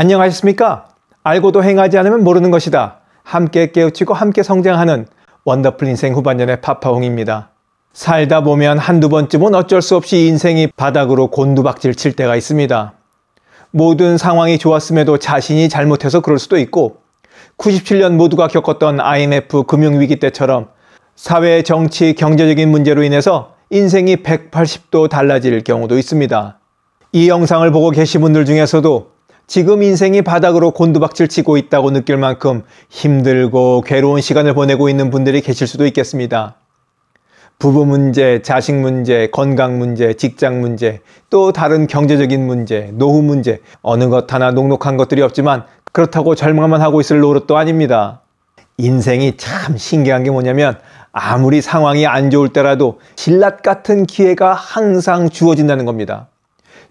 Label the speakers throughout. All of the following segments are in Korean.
Speaker 1: 안녕하셨습니까? 알고도 행하지 않으면 모르는 것이다. 함께 깨우치고 함께 성장하는 원더풀 인생 후반년의 파파홍입니다. 살다 보면 한두 번쯤은 어쩔 수 없이 인생이 바닥으로 곤두박질 칠 때가 있습니다. 모든 상황이 좋았음에도 자신이 잘못해서 그럴 수도 있고 97년 모두가 겪었던 IMF 금융위기 때처럼 사회, 정치, 경제적인 문제로 인해서 인생이 180도 달라질 경우도 있습니다. 이 영상을 보고 계신 분들 중에서도 지금 인생이 바닥으로 곤두박질 치고 있다고 느낄 만큼 힘들고 괴로운 시간을 보내고 있는 분들이 계실 수도 있겠습니다. 부부 문제, 자식 문제, 건강 문제, 직장 문제, 또 다른 경제적인 문제, 노후 문제, 어느 것 하나 녹록한 것들이 없지만 그렇다고 절망만 하고 있을 노릇도 아닙니다. 인생이 참 신기한 게 뭐냐면 아무리 상황이 안 좋을 때라도 신랏 같은 기회가 항상 주어진다는 겁니다.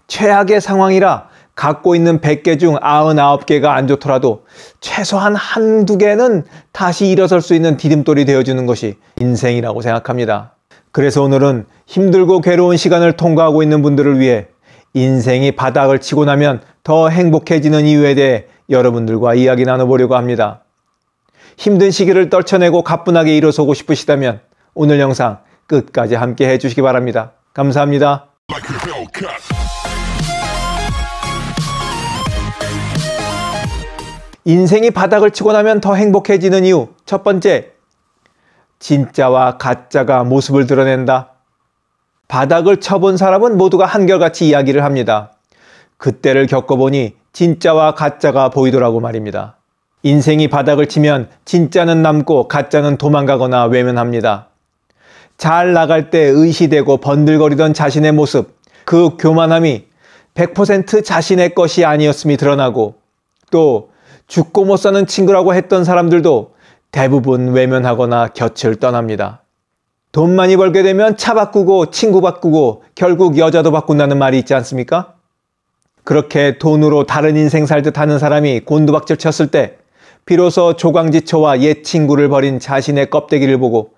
Speaker 1: 최악의 상황이라 갖고 있는 100개 중 99개가 안 좋더라도 최소한 한두 개는 다시 일어설 수 있는 디딤돌이 되어주는 것이 인생이라고 생각합니다. 그래서 오늘은 힘들고 괴로운 시간을 통과하고 있는 분들을 위해 인생이 바닥을 치고 나면 더 행복해지는 이유에 대해 여러분들과 이야기 나눠보려고 합니다. 힘든 시기를 떨쳐내고 가뿐하게 일어서고 싶으시다면 오늘 영상 끝까지 함께 해주시기 바랍니다. 감사합니다. 인생이 바닥을 치고 나면 더 행복해지는 이유. 첫 번째, 진짜와 가짜가 모습을 드러낸다. 바닥을 쳐본 사람은 모두가 한결같이 이야기를 합니다. 그때를 겪어보니 진짜와 가짜가 보이더라고 말입니다. 인생이 바닥을 치면 진짜는 남고 가짜는 도망가거나 외면합니다. 잘 나갈 때 의시되고 번들거리던 자신의 모습, 그 교만함이 100% 자신의 것이 아니었음이 드러나고 또 죽고 못 사는 친구라고 했던 사람들도 대부분 외면하거나 곁을 떠납니다. 돈 많이 벌게 되면 차 바꾸고 친구 바꾸고 결국 여자도 바꾼다는 말이 있지 않습니까? 그렇게 돈으로 다른 인생 살듯 하는 사람이 곤두박질 쳤을 때 비로소 조광지초와 옛 친구를 버린 자신의 껍데기를 보고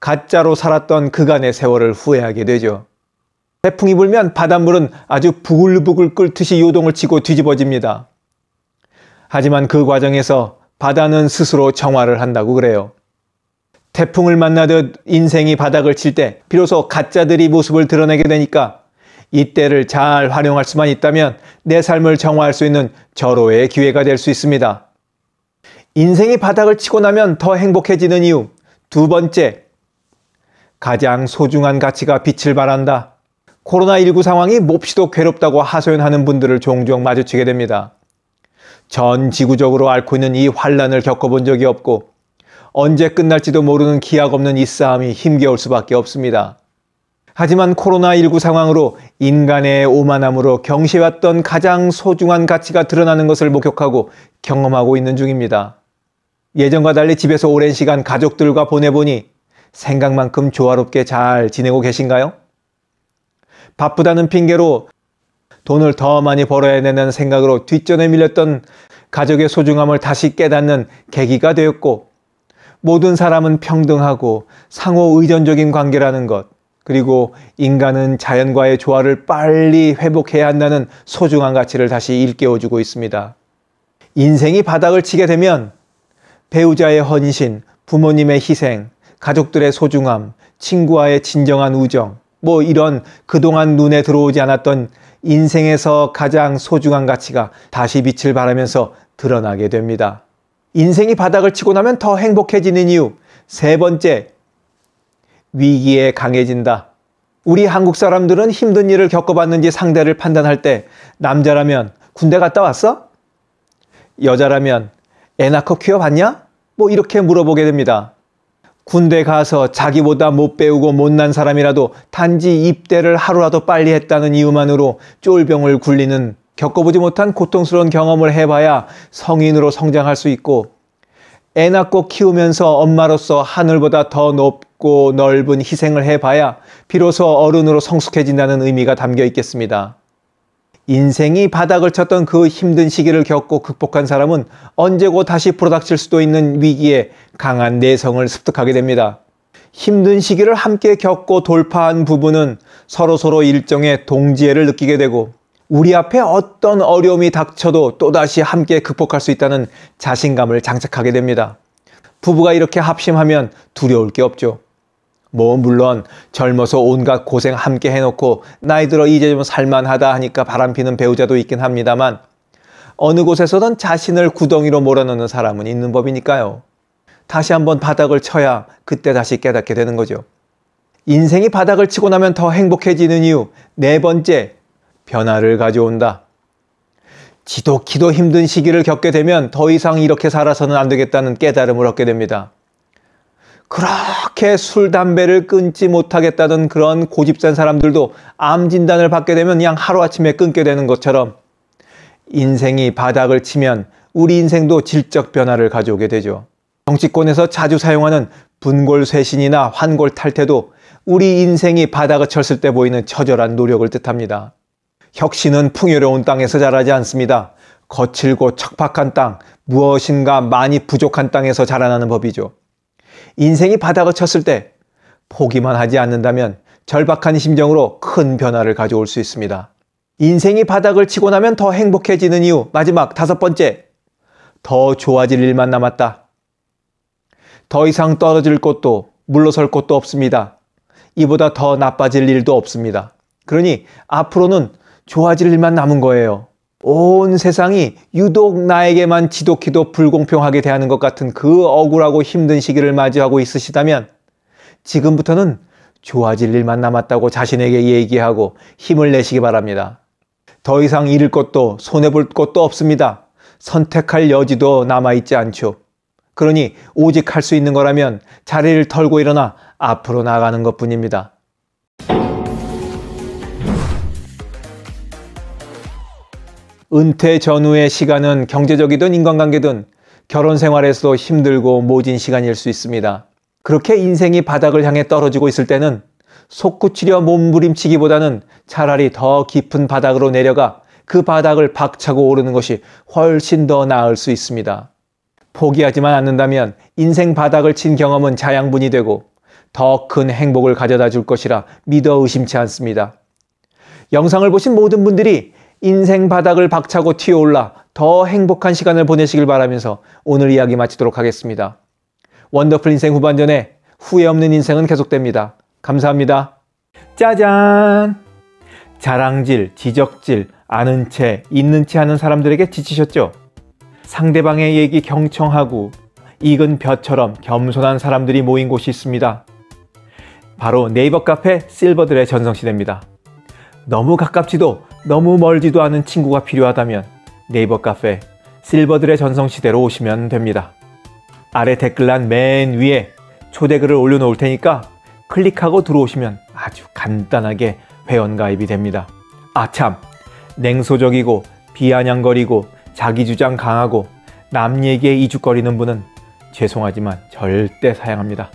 Speaker 1: 가짜로 살았던 그간의 세월을 후회하게 되죠. 태풍이 불면 바닷물은 아주 부글부글 끓듯이 요동을 치고 뒤집어집니다. 하지만 그 과정에서 바다는 스스로 정화를 한다고 그래요. 태풍을 만나듯 인생이 바닥을 칠 때 비로소 가짜들이 모습을 드러내게 되니까 이때를 잘 활용할 수만 있다면 내 삶을 정화할 수 있는 절호의 기회가 될 수 있습니다. 인생이 바닥을 치고 나면 더 행복해지는 이유. 두 번째, 가장 소중한 가치가 빛을 발한다. 코로나19 상황이 몹시도 괴롭다고 하소연하는 분들을 종종 마주치게 됩니다. 전 지구적으로 앓고 있는 이 환란을 겪어본 적이 없고 언제 끝날지도 모르는 기약 없는 이 싸움이 힘겨울 수밖에 없습니다. 하지만 코로나19 상황으로 인간의 오만함으로 경시해왔던 가장 소중한 가치가 드러나는 것을 목격하고 경험하고 있는 중입니다. 예전과 달리 집에서 오랜 시간 가족들과 보내보니 생각만큼 조화롭게 잘 지내고 계신가요? 바쁘다는 핑계로 돈을 더 많이 벌어야 되는 생각으로 뒷전에 밀렸던 가족의 소중함을 다시 깨닫는 계기가 되었고 모든 사람은 평등하고 상호 의존적인 관계라는 것 그리고 인간은 자연과의 조화를 빨리 회복해야 한다는 소중한 가치를 다시 일깨워주고 있습니다. 인생이 바닥을 치게 되면 배우자의 헌신, 부모님의 희생, 가족들의 소중함, 친구와의 진정한 우정, 뭐 이런 그동안 눈에 들어오지 않았던 인생에서 가장 소중한 가치가 다시 빛을 발하면서 드러나게 됩니다. 인생이 바닥을 치고 나면 더 행복해지는 이유. 세 번째, 위기에 강해진다. 우리 한국 사람들은 힘든 일을 겪어봤는지 상대를 판단할 때 남자라면 군대 갔다 왔어? 여자라면 애 낳고 키워봤냐? 뭐 이렇게 물어보게 됩니다. 군대 가서 자기보다 못 배우고 못난 사람이라도 단지 입대를 하루라도 빨리 했다는 이유만으로 쫄병을 굴리는 겪어보지 못한 고통스러운 경험을 해봐야 성인으로 성장할 수 있고 애 낳고 키우면서 엄마로서 하늘보다 더 높고 넓은 희생을 해봐야 비로소 어른으로 성숙해진다는 의미가 담겨 있겠습니다. 인생이 바닥을 쳤던 그 힘든 시기를 겪고 극복한 사람은 언제고 다시 불어닥칠 수도 있는 위기에 강한 내성을 습득하게 됩니다. 힘든 시기를 함께 겪고 돌파한 부부는 서로서로 일정의 동지애를 느끼게 되고 우리 앞에 어떤 어려움이 닥쳐도 또다시 함께 극복할 수 있다는 자신감을 장착하게 됩니다. 부부가 이렇게 합심하면 두려울 게 없죠. 뭐 물론 젊어서 온갖 고생 함께 해놓고 나이 들어 이제 좀 살만하다 하니까 바람피는 배우자도 있긴 합니다만 어느 곳에서든 자신을 구덩이로 몰아넣는 사람은 있는 법이니까요. 다시 한번 바닥을 쳐야 그때 다시 깨닫게 되는 거죠. 인생이 바닥을 치고 나면 더 행복해지는 이유 네 번째 변화를 가져온다. 지독히도 힘든 시기를 겪게 되면 더 이상 이렇게 살아서는 안 되겠다는 깨달음을 얻게 됩니다. 그렇게 술, 담배를 끊지 못하겠다던 그런 고집센 사람들도 암 진단을 받게 되면 그냥 하루아침에 끊게 되는 것처럼 인생이 바닥을 치면 우리 인생도 질적 변화를 가져오게 되죠. 정치권에서 자주 사용하는 분골쇄신이나 환골탈태도 우리 인생이 바닥을 쳤을 때 보이는 처절한 노력을 뜻합니다. 혁신은 풍요로운 땅에서 자라지 않습니다. 거칠고 척박한 땅, 무엇인가 많이 부족한 땅에서 자라나는 법이죠. 인생이 바닥을 쳤을 때 포기만 하지 않는다면 절박한 심정으로 큰 변화를 가져올 수 있습니다. 인생이 바닥을 치고 나면 더 행복해지는 이유 마지막 다섯 번째 더 좋아질 일만 남았다. 더 이상 떨어질 곳도 물러설 곳도 없습니다. 이보다 더 나빠질 일도 없습니다. 그러니 앞으로는 좋아질 일만 남은 거예요. 온 세상이 유독 나에게만 지독히도 불공평하게 대하는 것 같은 그 억울하고 힘든 시기를 맞이하고 있으시다면 지금부터는 좋아질 일만 남았다고 자신에게 얘기하고 힘을 내시기 바랍니다. 더 이상 잃을 것도 손해볼 것도 없습니다. 선택할 여지도 남아있지 않죠. 그러니 오직 할 수 있는 거라면 자리를 털고 일어나 앞으로 나가는 것 뿐입니다. 은퇴 전후의 시간은 경제적이든 인간관계든 결혼 생활에서도 힘들고 모진 시간일 수 있습니다. 그렇게 인생이 바닥을 향해 떨어지고 있을 때는 솟구치려 몸부림치기보다는 차라리 더 깊은 바닥으로 내려가 그 바닥을 박차고 오르는 것이 훨씬 더 나을 수 있습니다. 포기하지만 않는다면 인생 바닥을 친 경험은 자양분이 되고 더 큰 행복을 가져다 줄 것이라 믿어 의심치 않습니다. 영상을 보신 모든 분들이 인생 바닥을 박차고 튀어올라 더 행복한 시간을 보내시길 바라면서 오늘 이야기 마치도록 하겠습니다. 원더풀 인생 후반전에 후회 없는 인생은 계속됩니다. 감사합니다. 짜잔! 자랑질, 지적질, 아는 채, 있는 채 하는 사람들에게 지치셨죠? 상대방의 얘기 경청하고 익은 벼처럼 겸손한 사람들이 모인 곳이 있습니다. 바로 네이버 카페 실버들의 전성시대입니다. 너무 가깝지도 너무 멀지도 않은 친구가 필요하다면 네이버 카페 실버들의 전성시대로 오시면 됩니다. 아래 댓글란 맨 위에 초대글을 올려놓을 테니까 클릭하고 들어오시면 아주 간단하게 회원가입이 됩니다. 아 참, 냉소적이고 비아냥거리고 자기주장 강하고 남 얘기에 이죽거리는 분은 죄송하지만 절대 사양합니다.